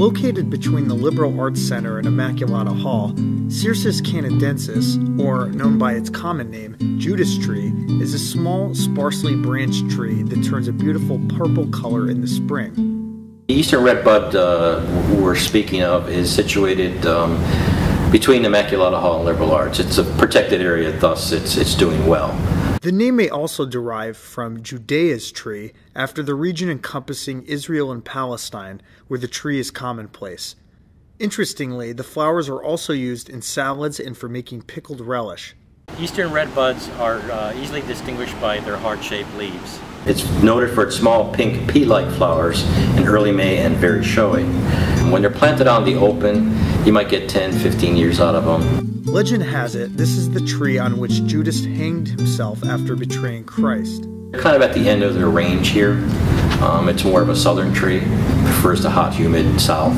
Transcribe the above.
Located between the Liberal Arts Center and Immaculata Hall, Cercis canadensis, or known by its common name, Judas tree, is a small, sparsely branched tree that turns a beautiful purple color in the spring. The eastern redbud uh, we're speaking of is situated um, between Immaculata Hall and Liberal Arts. It's a protected area, thus it's, it's doing well. The name may also derive from Judea's tree, after the region encompassing Israel and Palestine, where the tree is commonplace. Interestingly, the flowers are also used in salads and for making pickled relish. Eastern red buds are uh, easily distinguished by their heart-shaped leaves. It's noted for its small pink pea-like flowers in early May and very showy. When they're planted on the open, you might get 10, 15 years out of them. Legend has it this is the tree on which Judas hanged himself after betraying Christ. Kind of at the end of their range here. Um, it's more of a southern tree, prefers the hot, humid south.